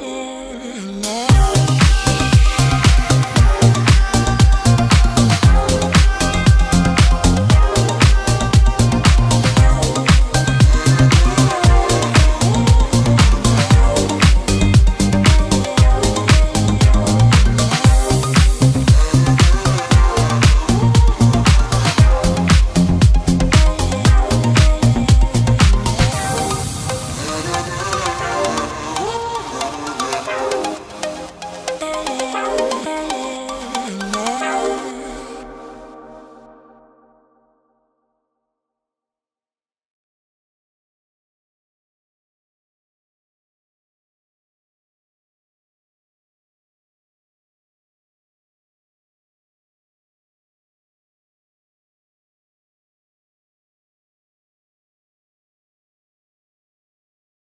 quiet